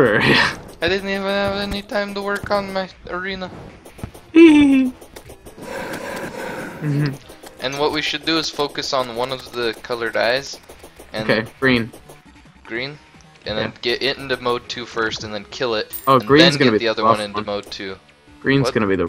I didn't even have any time to work on my arena. Mhm. And what we should do is focus on one of the colored eyes and okay, green. green, and then get it into mode two first, and then kill it. Oh, and green's then gonna get be the other one into mode two. Green's What? gonna be the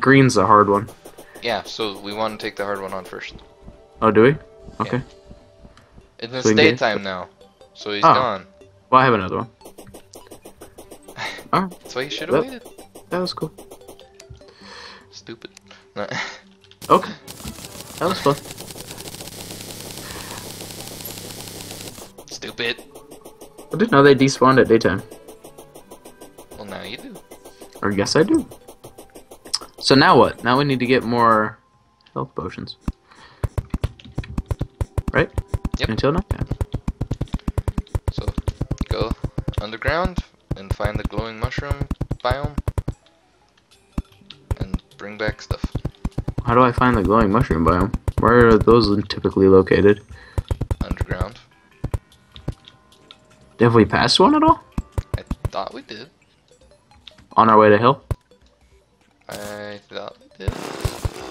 green's the hard one. Yeah, so we want to take the hard one on first. Oh, do we? Okay. And it's So daytime now, so he's Oh. gone. Well, I have another one. Oh, That's why you should have waited. that was cool. Stupid. No. Okay, that was fun. Stupid. I didn't know they despawned at daytime. Well, now you do. Or yes, I do. So now what? Now we need to get more health potions. Right? Yep. Until now? Yeah. So, go underground and find the glowing mushroom biome, and bring back stuff. How do I find the glowing mushroom biome? Where are those typically located? Underground. Have we passed one at all? I thought we did. On our way to hill? I thought we did.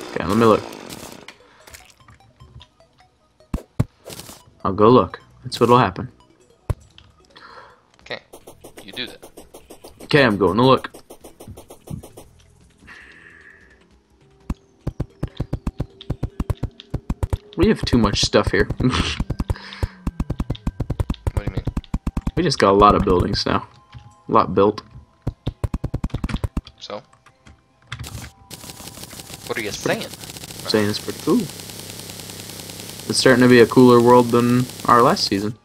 Okay, let me look. I'll go look. That's what'll happen. Okay, you do that. Okay, I'm going to look. We have too much stuff here. What do you mean? we just got a lot of buildings now. A lot built. So? What are you saying? Saying it's pretty cool. It's starting to be a cooler world than our last season.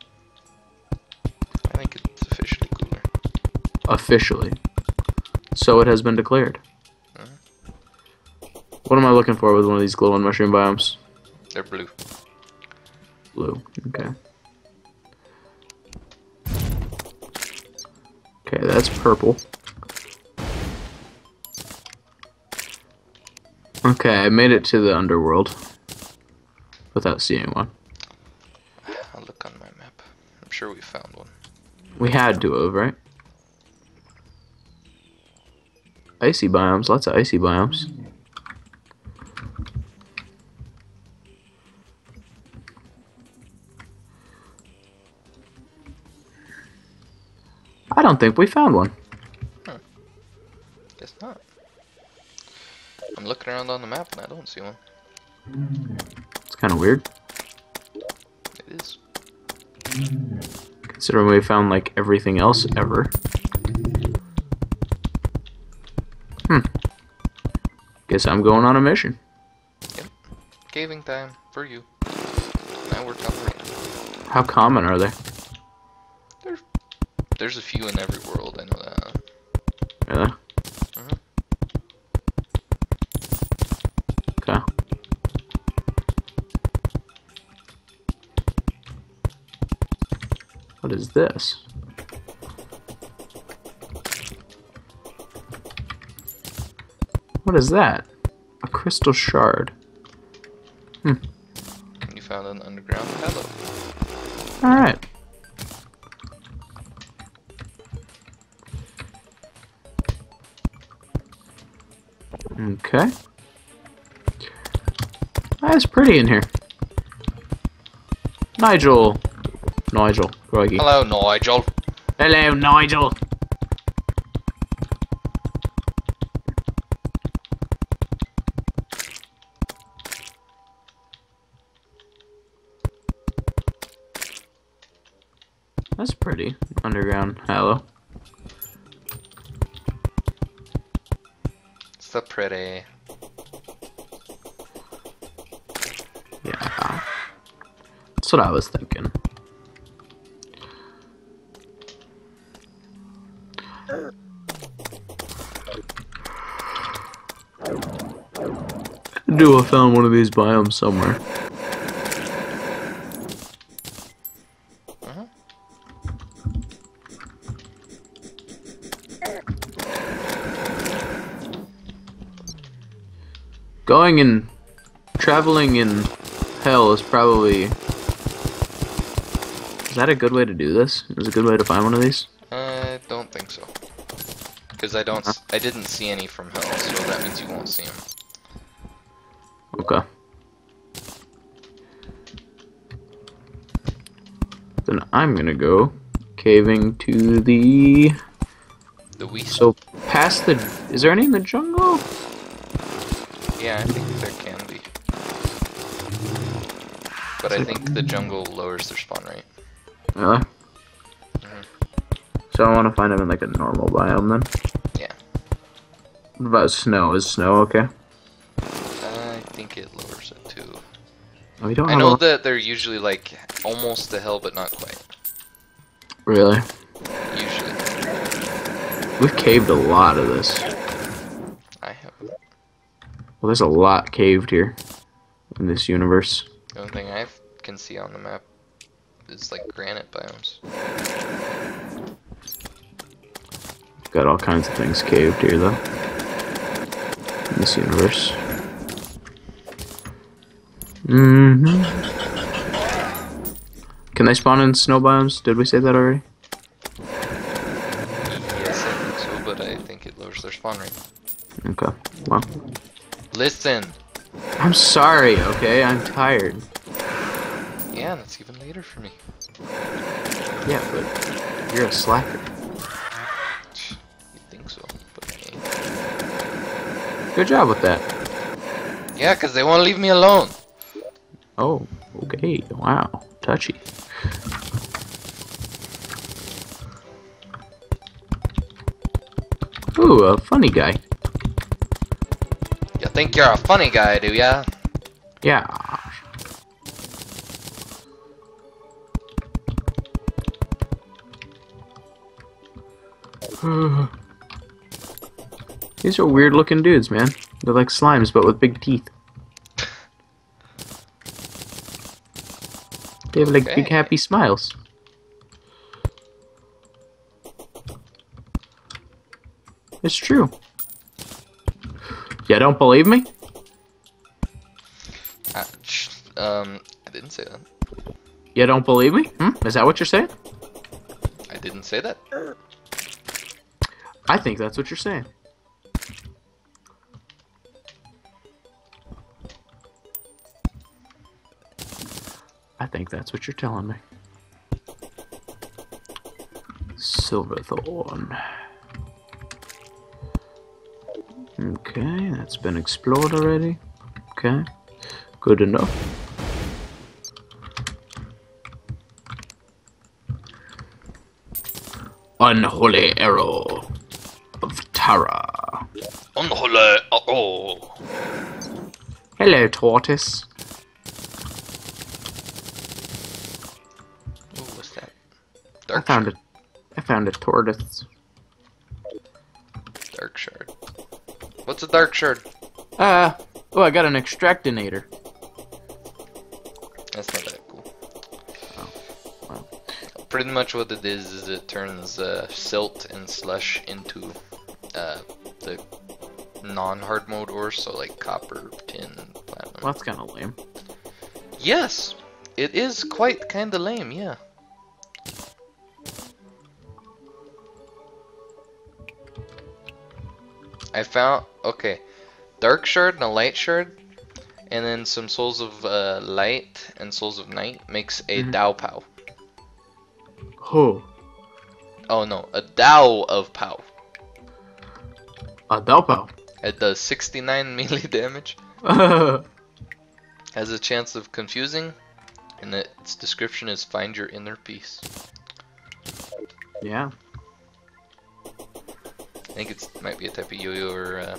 Officially. So it has been declared. Mhm. What am I looking for with one of these glowing mushroom biomes? They're blue. Blue. Okay. Okay, that's purple. Okay, I made it to the underworld without seeing one. I'll look on my map. I'm sure we found one. We had to have, right? Icy biomes, lots of icy biomes. I don't think we found one. Guess not. I'm looking around on the map and I don't see one. It's kind of weird, It is. considering we found like everything else ever. Hmm. Guess I'm going on a mission. Yep. Caving time for you. Now we're range. How common are they? There's a few in every world, I know that. Really? Mhm. Okay. What is this? What is that? A crystal shard. Hmm. You found an underground padlock. Alright. Okay. That's pretty in here. Nigel. Nigel. Crikey. Hello, Nigel. Hello, Nigel. That's pretty. Underground Hallow. So pretty. Yeah. That's what I was thinking. Do I found one of these biomes somewhere? Going and traveling in hell is probably. Is that a good way to do this? Is a good way to find one of these? I don't think so. Because I don't, I didn't see any from hell, so that means you won't see them. Okay. Then I'm gonna go caving to the The we so past the. Is there any in the jungle? Yeah, I think there can be. But I think the jungle lowers their spawn rate. Really? Mhm. So I want to find them in like a normal biome then. Yeah. What about snow? Is snow okay? I think it lowers it too. Oh, we don't I know that they're usually like almost to hell, but not quite. Really? Usually. We've caved a lot of this. Well, there's a lot caved here in this universe. The only thing I can see on the map is like granite biomes. Got all kinds of things caved here though. In this universe. Mm hmm Can they spawn in snow biomes? Did we say that already? Yes, I think so, but I think it lowers their spawn rate. Okay. Well, Listen! I'm sorry. Okay, I'm tired. Yeah, that's even later for me. Yeah, but you're a slacker. You think so, but okay. Good job with that. Yeah, because they won't leave me alone. Oh, okay. Wow, touchy. Ooh, a funny guy. Think you're a funny guy, do ya? Yeah. These are weird looking dudes, man. They're like slimes, but with big teeth. They have like big happy smiles. It's true. Yeah, don't believe me? Sh- um, I didn't say that. You don't believe me? Hmm? Is that what you're saying? I didn't say that. I think that's what you're saying. I think that's what you're telling me. Silverthorn. Okay, that's been explored already. Okay, good enough. Unholy arrow of Tara. Unholy. Oh. Hello, tortoise. Ooh, what's that? I Dark found shard. it. I found a tortoise. Dark shard. What's a dark shard? Uh, oh, I got an extractinator. That's not that cool. Oh, well. Pretty much what it is is it turns uh, silt and slush into uh, the non-hard mode ores, so like copper, tin, platinum. Well, that's kind of lame. Yes, it is quite kind of lame. Yeah. I found okay, dark shard and a light shard, and then some souls of uh, light and souls of night makes a Mhm. Dao Pow. Oh, Oh no, a Dao of Pow. a Delpo. It does 69 melee damage, has a chance of confusing, and its description is find your inner peace. I think it might be a type of yo-yo or uh,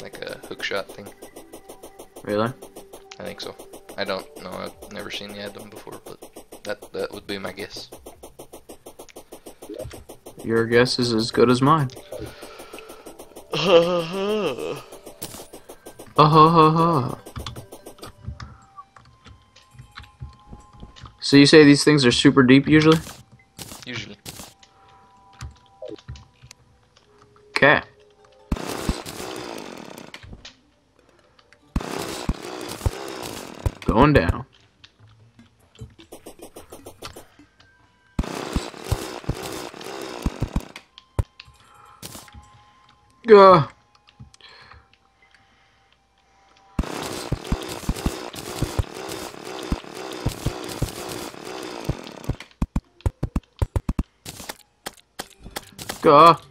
like a hook shot thing. really? I think so. I don't know. I've never seen the item before, but that that would be my guess. Your guess is as good as mine. Usually. Uh ha ha ha. So you say these things are super deep usually? Okay. Going down. Gah. Gah.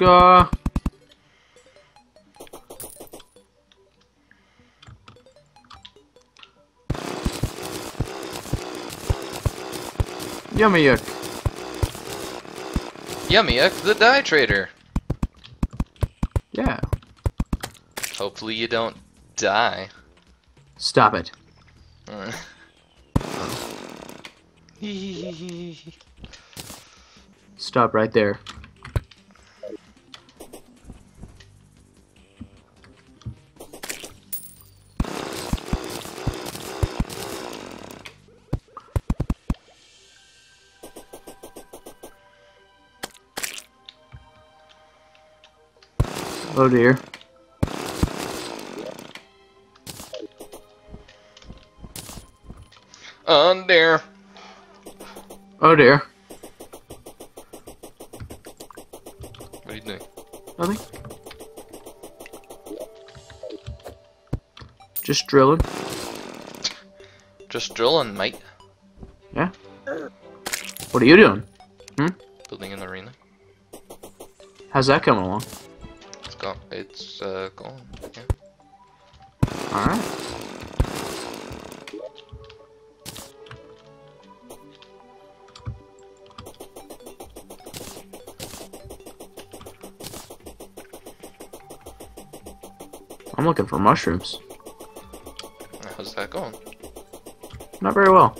Gah. Yummy yuck. Yummy Yuck, the Dye Trader. Yeah. Hopefully you don't die. Stop it. Stop right there. Oh dear. Oh, On there. Oh dear. What are you doing? Nothing. Just drilling. Just drilling, mate. Yeah? What are you doing? Hmm? Building an arena. How's that coming along? It's uh gone. Yeah. Alright. I'm looking for mushrooms. How's that going? Not very well.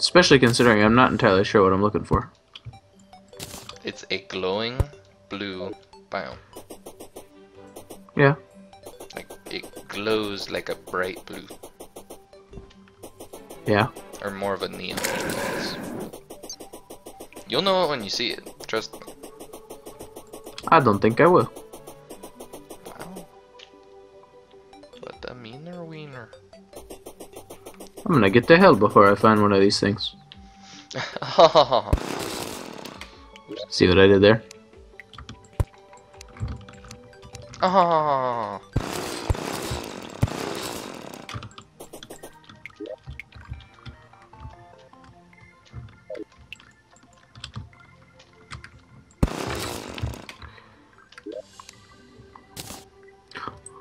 Especially considering I'm not entirely sure what I'm looking for. It's a glowing blue biome. Yeah. Like it glows like a bright blue, Yeah. or more of a neon. blue, I guess. You'll know it when you see it. Trust me. I don't think I will. I'm gonna get to hell before I find one of these things. See what I did there? Ah.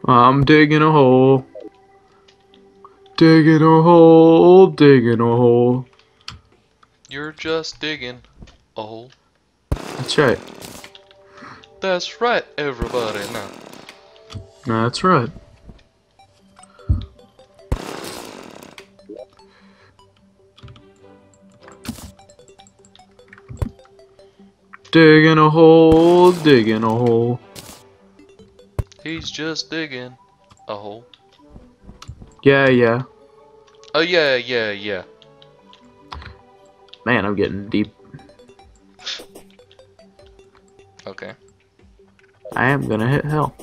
I'm digging a hole. Digging a hole, digging a hole. You're just digging a hole. That's right. That's right, everybody. Now, That's right. Digging a hole, digging a hole. he's just digging a hole. Yeah, yeah. Oh yeah, yeah, yeah. Man, I'm getting deep. Okay. I am gonna hit hell.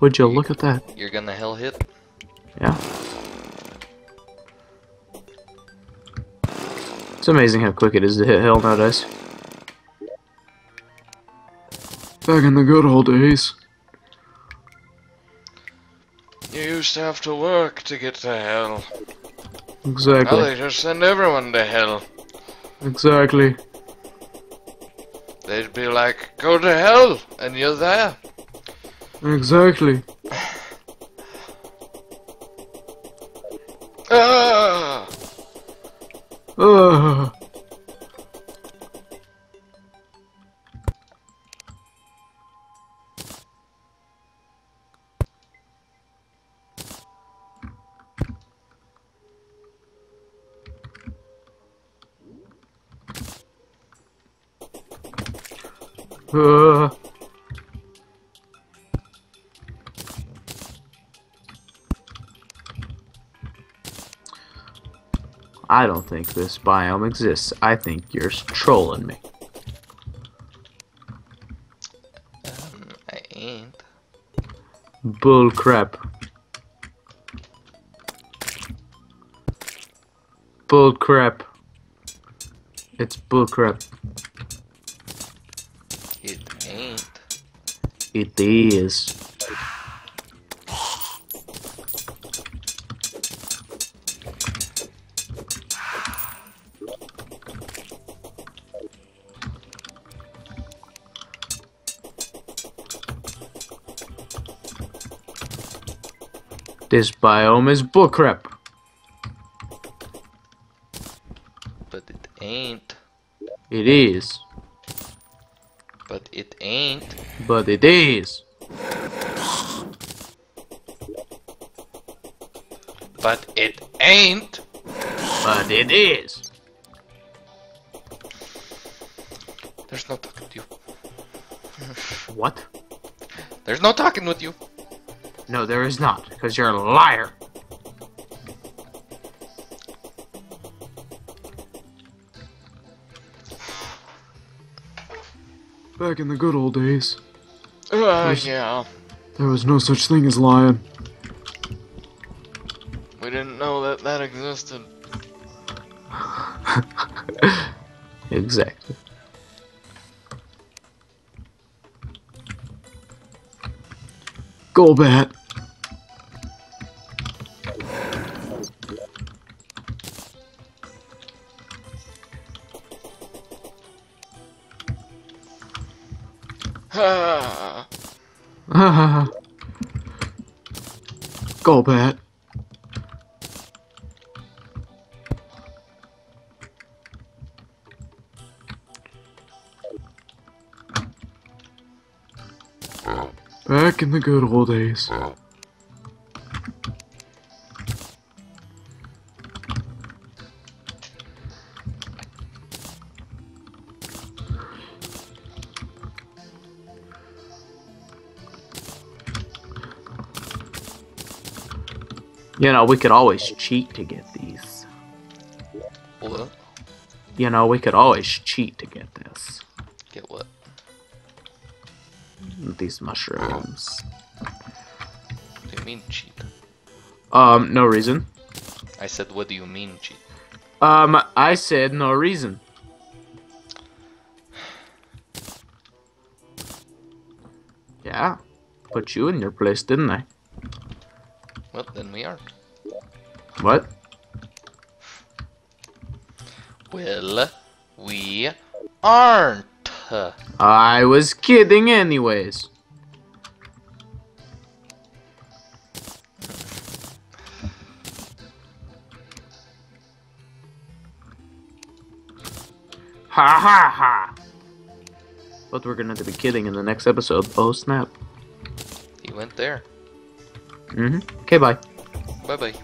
Would you look at that? You're gonna hell hit. Yeah. It's amazing how quick it is to hit hell nowadays. Back in the good old days. Used to have to work to get to hell. Now Exactly. they just send everyone to hell. Exactly. They'd be like, go to hell, and you're there. Exactly. Ah! Ugh. I don't think this biome exists. I think you're trolling me. Um, I ain't. Bull crap. Bull crap. It's bull crap. It ain't. It is. This biome is bullcrap. But it ain't. It is. But it ain't. But it is. But it ain't. But it is. There's no talking to you. What? There's no talking with you. No, there is not, because you're a liar. Back in the good old days, Uh, yeah. there was no such thing as lying. We didn't know that that existed. exactly. Golbat. Golbat. Back in the good old days. You know, we could always cheat to get these. what? You know, we could always cheat to get this. Get what? These mushrooms. What do you mean cheat? Um, no reason. I said, what do you mean cheat? Um, I said no reason. Yeah. Put you in your place, didn't I? Well, then we aren't. What? Well, we aren't. I was kidding anyways. Ha ha ha! But we're gonna have to be kidding in the next episode. Oh snap. He went there. Mm-hmm. Okay, bye. Bye bye.